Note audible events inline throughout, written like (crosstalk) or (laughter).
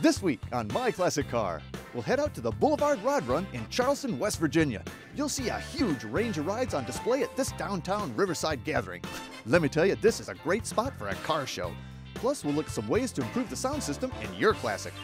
This week on My Classic Car, we'll head out to the Boulevard Rod Run in Charleston, West Virginia. You'll see a huge range of rides on display at this downtown Riverside gathering. Let me tell you, this is a great spot for a car show. Plus, we'll look at some ways to improve the sound system in your classic.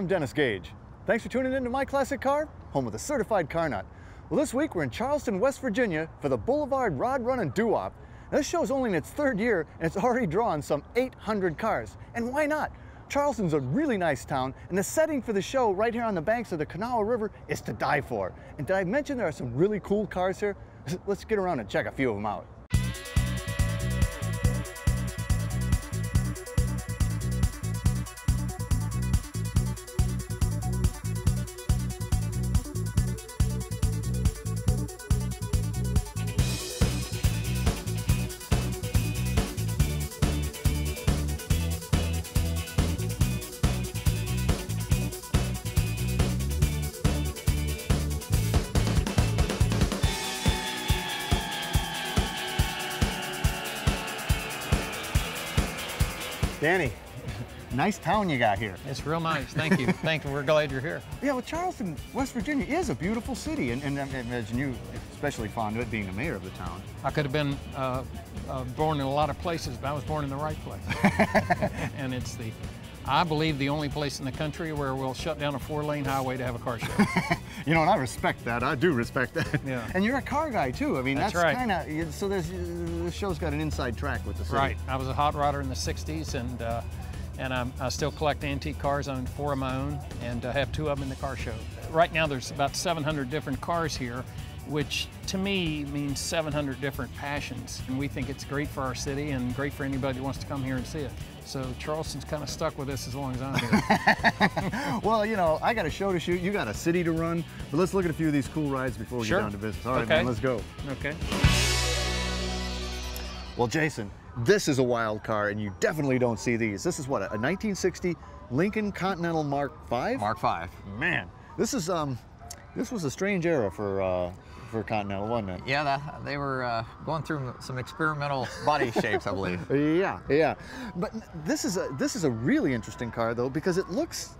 I'm Dennis Gage. Thanks for tuning in to My Classic Car, home of the certified car nut. Well, this week we're in Charleston, West Virginia for the Boulevard Rod Run and Doo-Wop. This show's only in its third year and it's already drawn some 800 cars. And why not? Charleston's a really nice town and the setting for the show right here on the banks of the Kanawha River is to die for. And did I mention there are some really cool cars here? (laughs) Let's get around and check a few of them out. Danny, nice town you got here. It's real nice. Thank you. (laughs) Thank you. We're glad you're here. Yeah, well, Charleston, West Virginia is a beautiful city, and, and I imagine you especially fond of it being the mayor of the town. I could have been uh, uh, born in a lot of places, but I was born in the right place. (laughs) and it's the, I believe, the only place in the country where we'll shut down a four-lane highway to have a car show. (laughs) you know, and I respect that. I do respect that. Yeah. And you're a car guy too. I mean, That's that's, right. kind of so. There's the show's got an inside track with the city. right. I was a hot rodder in the '60s, and uh, and I'm, I still collect antique cars. I own four of my own, and I have two of them in the car show. Right now, there's about 700 different cars here. Which to me means 700 different passions. And we think it's great for our city and great for anybody who wants to come here and see it. So Charleston's kind of stuck with us as long as I'm here. (laughs) Well, you know, I got a show to shoot. You got a city to run. But let's look at a few of these cool rides before we Sure. get down to business. All right, Okay. man, let's go. okay. Well, Jason, this is a wild car, and you definitely don't see these. This is what a 1960 Lincoln Continental Mark V. Mark Five. Man, this is um, this was a strange era for uh, for Continental, wasn't it? Yeah, that, they were uh, going through some experimental body (laughs) shapes, I believe. Yeah, yeah. But this is a this is a really interesting car though because it looks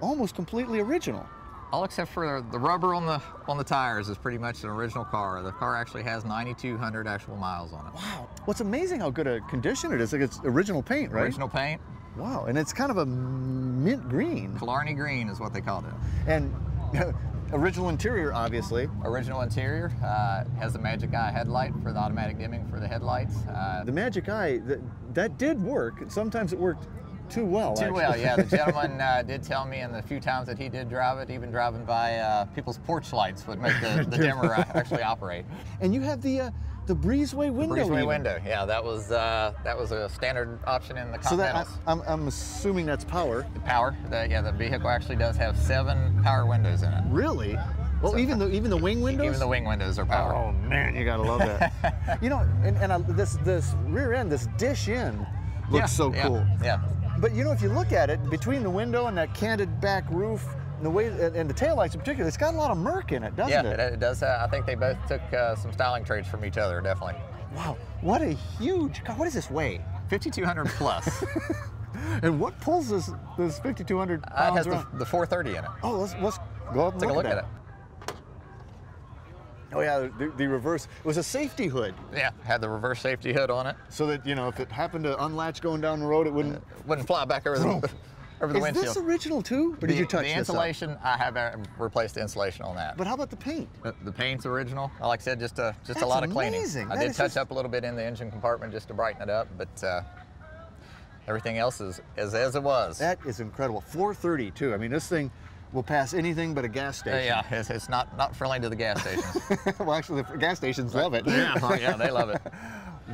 almost completely original. All except for the rubber on the on the tires is pretty much an original car. The car actually has 9,200 actual miles on it. Wow. What's amazing how good a condition it is. Like it's original paint, right? Original paint, Wow. And it's kind of a mint green. Killarney green is what they called it. And (laughs) original interior, obviously. Original interior uh, has the Magic Eye headlight for the automatic dimming for the headlights. Uh, The Magic Eye, that, that did work. Sometimes it worked too well. Too actually. well, yeah. The (laughs) gentleman uh, did tell me in the few times that he did drive it, even driving by uh, people's porch lights would make the, the (laughs) dimmer uh, actually operate. and you have the uh, the breezeway window. Breezeway even. window, yeah, that was uh, that was a standard option in the So that I, Continentals. I'm, I'm assuming that's power. the power, the, yeah, the vehicle actually does have seven power windows in it. Really? Well, So- even the even the wing windows. Even the wing windows are power. Oh man, you gotta love that. (laughs) you know, and, and I, this this rear end, this dish in, looks Yeah, so yeah, cool. Yeah, But you know, if you look at it between the window and that canted back roof, and the way and, and the taillights in particular, it's got a lot of Merc in it, doesn't yeah, it? it, it does. Uh, I think they both took uh, some styling traits from each other, definitely. Wow, what a huge car! What does this weigh? 5200 plus. uh, (laughs) And what pulls this this 5,200 Uh, it has the, around? the 430 in it. Oh, let's let's go up and Take a look, look at, at it. Oh yeah, the, the reverse. It was a safety hood, Yeah, had the reverse safety hood on it. so that you know if it happened to unlatch going down the road, it wouldn't. Wouldn't fly back over the, over the Is windshield. this original too, or did the, you touch the this up? insulation? I have uh, replaced the insulation on that. But how about the paint? The, the paint's original. Like I said, just a just That's a lot of cleaning. amazing. I That did touch just- up a little bit in the engine compartment just to brighten it up, but uh, everything else is, is as it was. That is incredible. 430 too. I mean, this thing will pass anything but a gas Uh, station. yeah, it's, it's not not friendly to the gas (laughs) stations. well, actually, the gas stations love it. yeah, yeah, they love it. (laughs)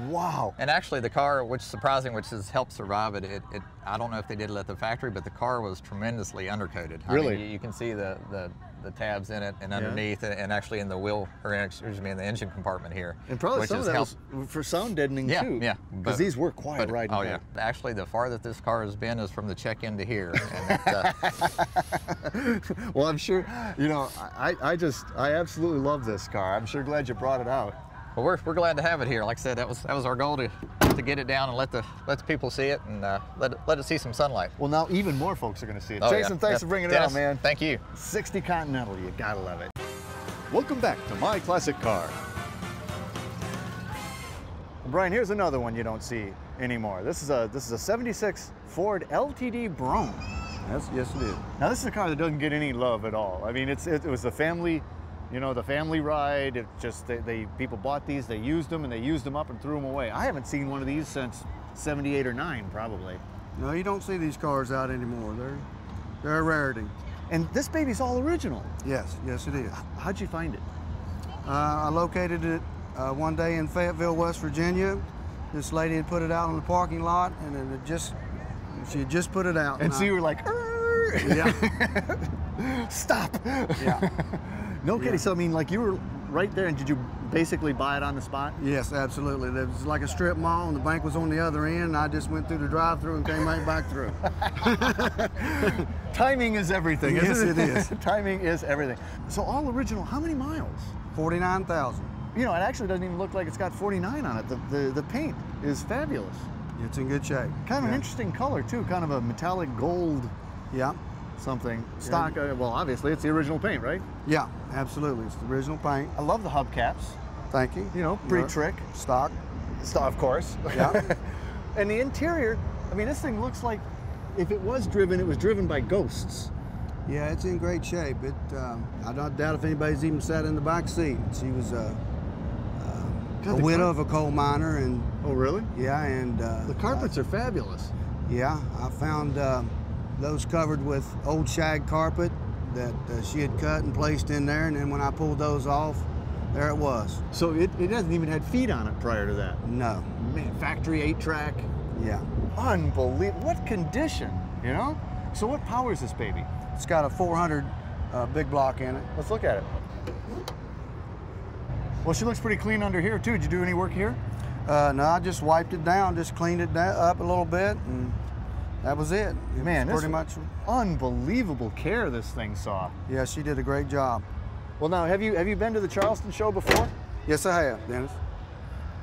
Wow. And actually, the car, which is surprising, which has helped survive it, it, it I don't know if they did it at the factory, but the car was tremendously undercoated. I mean, Really? you, you can see the, the, the tabs in it and underneath, and, and actually in the wheel, or excuse me, in the engine compartment here. And probably which some of that helped. was for sound deadening Yeah, too. yeah. Because these were quiet but- riding. Oh yeah. Actually, the farthest this car has been is from the check-in to here. (laughs) It, uh, well, I'm sure, you know, I, I just, I absolutely love this car. I'm sure glad you brought it out. Well, we're, we're glad to have it here. Like I said, that was that was our goal to to get it down and let the let the people see it and uh, let it, let it see some sunlight. Well, now even more folks are going to see it. Oh, yeah. Jason, thanks Yeah. for bringing Dennis, it out, man. Thank you. 60 Continental, you gotta love it. Welcome back to My Classic Car. Brian, here's another one you don't see anymore. This is a this is a 76 Ford LTD Brougham. Yes, yes it is. Now this is a car that doesn't get any love at all. I mean, it's it, it was a family, you know, the family ride. It just they, they people bought these, they used them, and they used them up and threw them away. I haven't seen one of these since 78 or 9 probably. No, you don't see these cars out anymore. They're they're a rarity. And this baby's all original. Yes, yes it is. How'd you find it? Uh, I located it uh, one day in Fayetteville, West Virginia. This lady had put it out in the parking lot, and it had just she had just put it out. And so I- you were like, yeah, (laughs) stop. yeah, (laughs) No kidding. So I mean, like you were right there, and did you basically buy it on the spot? yes, absolutely. There was like a strip mall, and the bank was on the other end. And I just went through the drive-through and came right back through. (laughs) Timing is everything. Yes, isn't it is. (laughs) Timing is everything. So all original. How many miles? Forty-nine thousand. You know, it actually doesn't even look like it's got 49 on it. The the, the paint is fabulous. It's in good shape. Kind of an interesting color too. Kind of a metallic gold Yeah, something. Stock. Uh, well, obviously it's the original paint, right? yeah, absolutely. It's the original paint. I love the hubcaps. Thank you. You know, pretty Yeah. trick. Stock. Stock, of course. Yeah. (laughs) and the interior. I mean, this thing looks like if it was driven, it was driven by ghosts. Yeah, it's in great shape. It, um, I don't doubt if anybody's even sat in the back seat. She was uh, uh, God, a widow of a coal miner, and Oh, really? yeah, and uh, The carpets are fabulous. yeah, I found uh, those covered with old shag carpet that uh, she had cut and placed in there, and then when I pulled those off, there it was. So it, it hasn't even had feet on it prior to that. No, Man, factory eight track. yeah, Unbelievable. What condition, you know? So what powers this baby? it's got a 400 uh, big block in it. Let's look at it. Well, she looks pretty clean under here too. Did you do any work here? Uh, no, I just wiped it down, just cleaned it up a little bit, and that was it. It Man, was pretty much. Unbelievable care this thing saw. Yeah, she did a great job. Well, now have you have you been to the Charleston show before? Yes, I have, Dennis.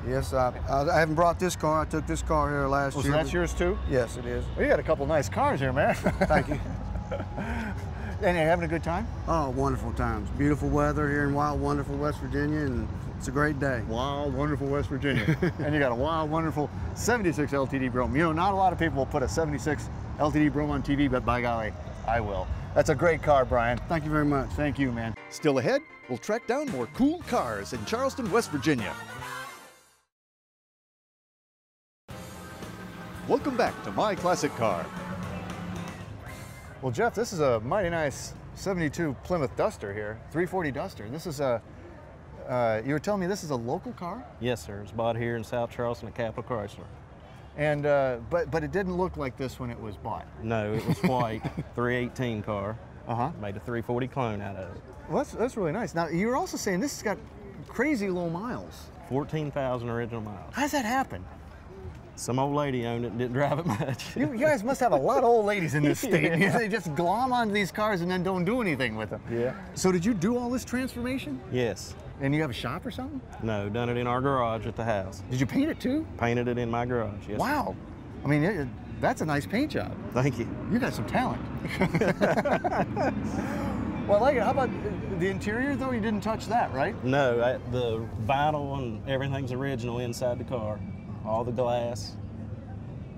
Yes, I, I, haven't brought this car. I took this car here last so year. that's yours too? Yes, it is. Well, you got a couple nice cars here, man. (laughs) Thank you. and you're having a good time? Oh, wonderful times. Beautiful weather here in wild, wonderful West Virginia, and it's a great day. Wild, wonderful West Virginia. (laughs) and you got a wild, wonderful 76 LTD Brougham. You know, not a lot of people will put a 76 LTD Brougham on TV, but by golly, I will. That's a great car, Brian. Thank you very much. Thank you, man. Still ahead, we'll track down more cool cars in Charleston, West Virginia. Welcome back to My Classic Car. Well, Jeff, this is a mighty nice 72 Plymouth Duster here, 340 Duster. This is a, uh, you were telling me this is a local car? Yes, sir. It's bought here in South Charleston at Capital Chrysler. And, uh, but, but it didn't look like this when it was bought. No, it was (laughs) white, 318 car. Uh-huh. Made a 340 clone out of it. Well, that's, that's really nice. Now, you were also saying this has got crazy low miles. 14,000 original miles. How does that happen? Some old lady owned it and didn't drive it much. (laughs) You, you guys must have a lot of old ladies in this (laughs) state. Yeah. They just glom onto these cars and then don't do anything with them. Yeah. So did you do all this transformation? yes. And you have a shop or something? No, done it in our garage at the house. Did you paint it too? Painted it in my garage. Yes. Wow. I mean, it, that's a nice paint job. Thank you. You got some talent. (laughs) (laughs) well, I like it. How about the interior though? You didn't touch that, right? No, I, the vinyl and everything's original inside the car. All the glass.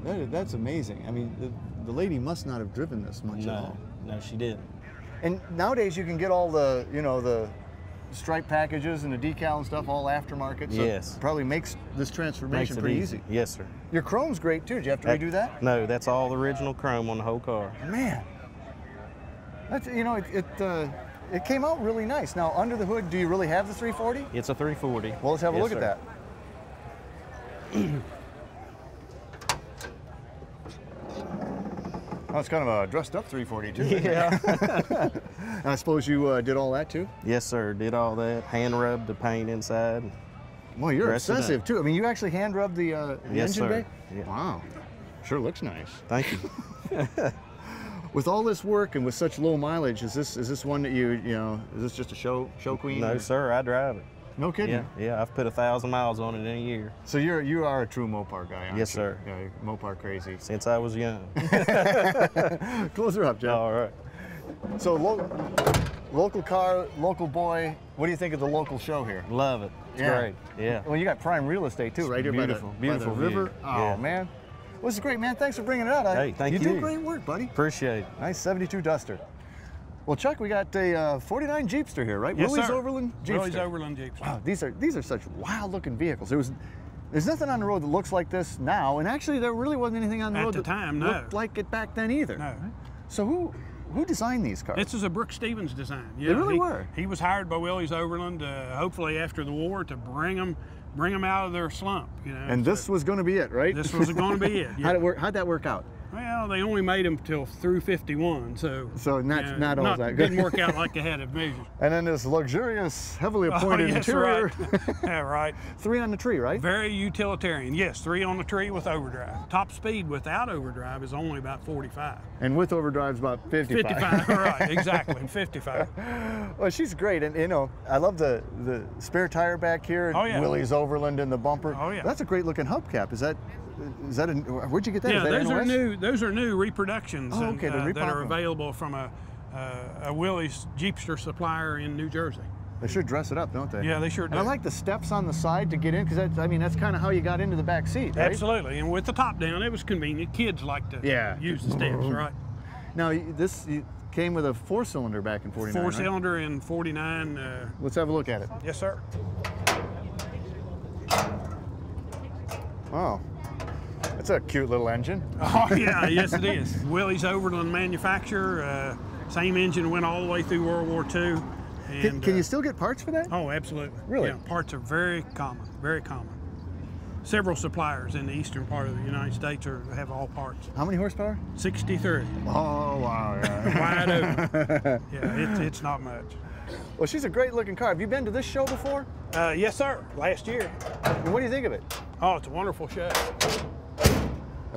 That, that's amazing. I mean, the, the lady must not have driven this much at all. no, she didn't. And nowadays you can get all the, you know, the stripe packages and the decal and stuff all aftermarket. So Yes. it probably makes this transformation Makes pretty easy. easy. Yes, sir. Your chrome's great too. Did you have to redo that? No, that's all the original chrome on the whole car. Man, that's you know it it, uh, it came out really nice. Now under the hood, do you really have the 340? It's a 340. Well, let's have a Yes, look sir. at that. (clears throat) It's kind of a dressed up 342. isn't? Yeah. (laughs) I suppose you uh, did all that too? yes, sir. Did all that. Hand rubbed the paint inside. Well, you're obsessive too. I mean, you actually hand rub the, uh, the Yes, engine sir. bay? Yeah. Wow. Sure looks nice. Thank you. (laughs) (laughs) With all this work and with such low mileage, is this is this one that you you know is this just a show show queen? no, or- sir. I drive it. No kidding. Yeah, yeah. I've put a thousand miles on it in a year So you're you are a true Mopar guy, aren't Yes, you? sir. Yeah, you're Mopar crazy. since I was young. (laughs) Close her up, Jeff. all right. So lo- local car, local boy. What do you think of the local show here? Love it. It's Yeah. great. Yeah. Well, you got prime real estate too, right here beautiful, by the, beautiful by the river. Oh Yeah. man, well, this is great, man. Thanks for bringing it out. I- Hey, thank you. You do great work, buddy. Appreciate it. Nice 72 Duster. Well, Chuck, we got a uh, 49 Jeepster here, right? Yes, Willys sir. Overland Jeepster. Willys Overland Jeepster. Wow, these are these are such wild-looking vehicles. There was, there's nothing on the road that looks like this now, and actually there really wasn't anything on the At road the that time, no. looked like it back then either. No. So who who designed these cars? This is a Brooks Stevens design. Yeah, They really he, were. He was hired by Willys Overland, uh, hopefully after the war, to bring them, bring them out of their slump. You know. and So this was going to be it, right? this was going to be it. (laughs) Yeah. How'd it work? How'd that work out? Well, they only made them till through 51, so. So not- yeah, not all that good. Didn't work out like they had (laughs) envisioned. And then this luxurious, heavily Oh, appointed yes, interior. right. (laughs) yeah, right. Three on the tree, right? Very utilitarian. Yes, three on the tree with overdrive. Top speed without overdrive is only about 45. And with overdrive is about 55. 55, right, (laughs) exactly, 55. Well, she's great, and you know, I love the the spare tire back here. Oh, yeah. Willys Overland in the bumper. Oh, yeah. That's a great looking hubcap. Is that is that a, where'd you get that? Yeah, that those are new. Those are new reproductions Oh, okay, they're uh, that are available from a, uh, a Willys Jeepster supplier in New Jersey. They sure dress it up, don't they? Yeah, they sure And. I like the steps on the side to get in because that's I mean that's kind of how you got into the back seat, right? Absolutely, and with the top down, it was convenient. Kids like to Yeah. use the steps, (laughs) right? Now this came with a four cylinder back in '49. Four right? cylinder in 49. Uh, Let's have a look at it. yes, sir. Oh, that's a cute little engine. (laughs) Oh yeah, yes it is. Willys Overland manufacturer. Uh, same engine went all the way through World War II. And, Can, can uh, you still get parts for that? Oh, absolutely. Really? Yeah, parts are very common, very common. Several suppliers in the eastern part of the United States are, have all parts. How many horsepower? 63, Oh wow! Yeah. (laughs) wide open. (laughs) Yeah, it's, it's not much. well, she's a great looking car. Have you been to this show before? Uh, yes, sir. Last year. And what do you think of it? Oh, it's a wonderful show.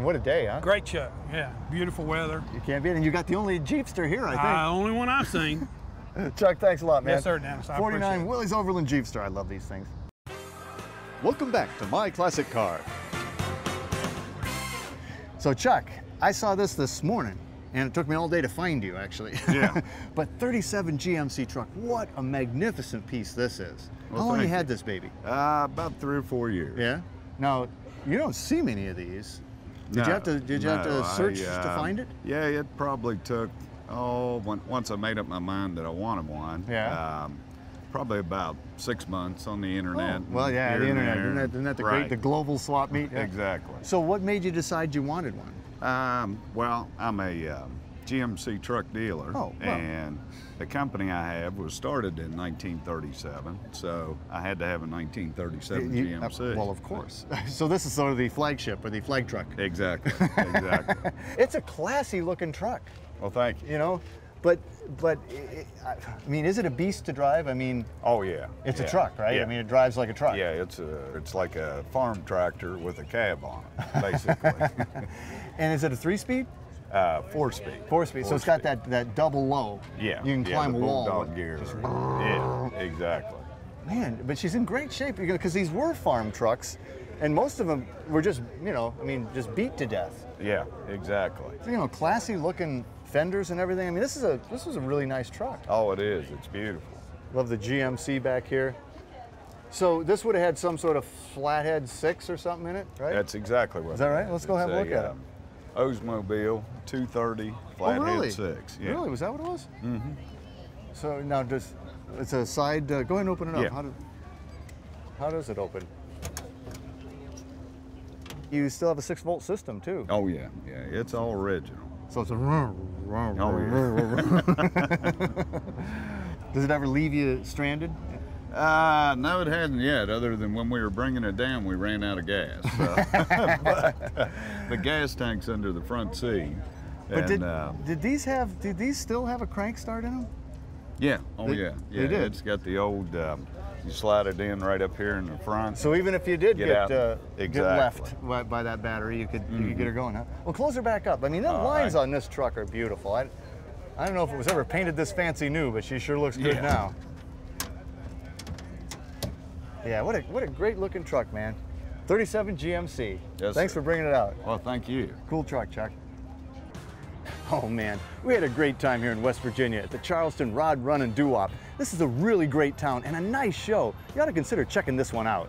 And what a day, huh? Great show. Yeah, beautiful weather. You can't beat it. And you got the only Jeepster here, I think. Uh, only one I've seen. (laughs) Chuck, thanks a lot, man. Yes, sir, Dennis. I 49 appreciate it. Willys Overland Jeepster. I love these things. Welcome back to My Classic Car. So, Chuck, I saw this this morning, and it took me all day to find you, actually. Yeah. (laughs) but 37 GMC truck, what a magnificent piece this is. Well, How long you had this baby? Uh, about three or four years. Yeah. Now, you don't see many of these. Did you have to? Did you have to search I, to uh, find it? Yeah, it probably took, oh, when, once I made up my mind that I wanted one. Yeah. Um, probably about six months on the internet. Oh, well, yeah, the internet. Isn't that, isn't that the right. great, the global swap meet? (laughs) Yeah. Exactly. So, what made you decide you wanted one? Um, well, I'm a um, GMC truck dealer, Oh, wow. and the company I have was started in 1937, so I had to have a 1937 You- uh, GMC. well, of course. (laughs) so this is sort of the flagship or the flag truck. Exactly. (laughs) Exactly. It's a classy looking truck, well, thank you. you know, but but i mean, is it a beast to drive? I mean, Oh yeah. it's yeah, a truck, right? Yeah. I mean, it drives like a truck. yeah, it's a it's like a farm tractor with a cab on it, basically. (laughs) And is it a three-speed? Uh, four speed. Four-speed. so it's got that that double low. Yeah. You can yeah, climb a wall. gear. Yeah, exactly. Man, but she's in great shape because these were farm trucks, and most of them were just, you know, I mean, just beat to death. Yeah, exactly. You know, classy looking fenders and everything. I mean, this is a this was a really nice truck. Oh, it is. It's beautiful. Love the GMC back here. So this would have had some sort of flathead six or something in it, right? That's exactly what. Is that right? Let's go have a look at it. Oldsmobile 230 oh, flathead really? six. Yeah. Really? Was that what it was? Mm-hmm. So now does it's a side? Uh, go ahead and open it up. Yeah. How, do, how does it open? You still have a six volt system too. Oh yeah, yeah. It's all original. So it's a. Oh, (laughs) Does it ever leave you stranded? Uh, no, it hasn't yet. Other than when we were bringing it down, we ran out of gas. So. but (laughs) (laughs) the gas tank's under the front seat. But and, did, uh, did these have, did these still have a crank start in them? yeah, oh They- yeah, they yeah. did. It's got the old. Um, you slide it in right up here in the front. So even if you did Get get, uh, get left by, by that battery, you could you could get her going. Huh? Well, close her back up. I mean, the All lines right. on this truck are beautiful. I, I don't know if it was ever painted this fancy new, but she sure looks good Yeah. now. Yeah, what a what a great looking truck, man. 37 GMC. Yes, Thanks sir. for bringing it out. well, thank you. Cool truck, Chuck. Oh man, we had a great time here in West Virginia at the Charleston Rod Run and Doo-Wop. This is a really great town and a nice show. You ought to consider checking this one out.